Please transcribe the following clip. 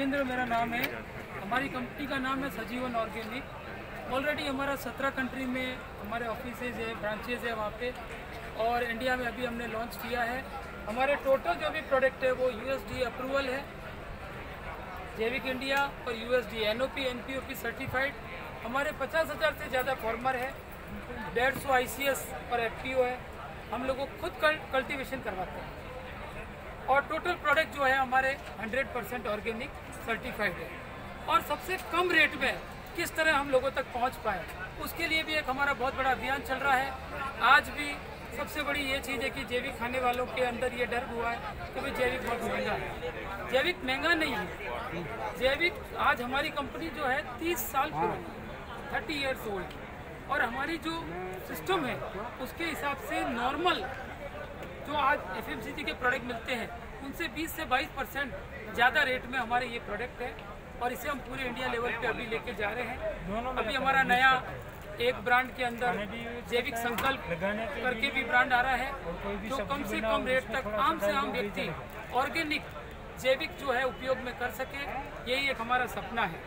राजेंद्र मेरा नाम है। हमारी कंपनी का नाम है सजीवन ऑर्गेनिक। ऑलरेडी हमारा सत्रह कंट्री में हमारे ऑफ़िस है ब्रांचेज है वहाँ पे। और इंडिया में अभी हमने लॉन्च किया है। हमारे टोटल जो भी प्रोडक्ट है वो यूएसडी अप्रूवल है। जैविक इंडिया और यूएसडी एनओपी एनपीओपी सर्टिफाइड हमारे पचास हज़ार से ज़्यादा फॉर्मर है। डेढ़ सौ आई और एफ़ है। हम लोगों खुद कल्टिवेशन करवाते हैं। और टोटल प्रोडक्ट जो है हमारे 100 परसेंट ऑर्गेनिक सर्टिफाइड है। और सबसे कम रेट में किस तरह हम लोगों तक पहुँच पाए, उसके लिए भी एक हमारा बहुत बड़ा अभियान चल रहा है। आज भी सबसे बड़ी ये चीज़ है कि जैविक खाने वालों के अंदर ये डर हुआ है कि भाई जैविक बहुत महँगा है। जैविक महँगा नहीं है। जैविक आज हमारी कंपनी जो है तीस साल पुरानी थर्टी ईयर्स ओल्ड और हमारी जो सिस्टम है, उसके हिसाब से नॉर्मल जो आज एफएमसीजी के प्रोडक्ट मिलते हैं उनसे 20 से 22 परसेंट ज़्यादा रेट में हमारे ये प्रोडक्ट है और इसे हम पूरे इंडिया लेवल पे अभी लेके जा रहे हैं। अभी हमारा नया एक ब्रांड के अंदर जैविक संकल्प करके भी ब्रांड आ रहा है जो कम से कम रेट तक आम से आम व्यक्ति ऑर्गेनिक जैविक जो है उपयोग में कर सके यही एक हमारा सपना है।